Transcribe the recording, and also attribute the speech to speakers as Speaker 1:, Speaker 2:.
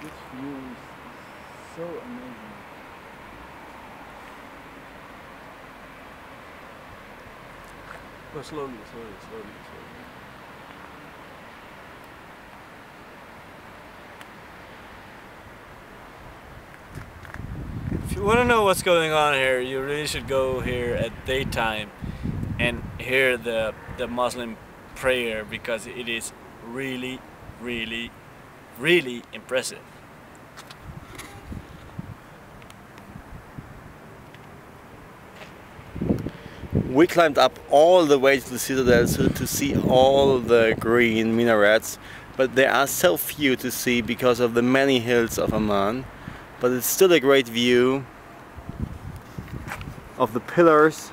Speaker 1: so amazing. Go slowly, slowly, slowly, slowly. If you want to know what's going on here, you really should go here at daytime and hear the the Muslim prayer because it is really, really, really impressive.
Speaker 2: We climbed up all the way to the citadel to see all the green minarets, but there are so few to see because of the many hills of Amman. But it's still a great view of the pillars.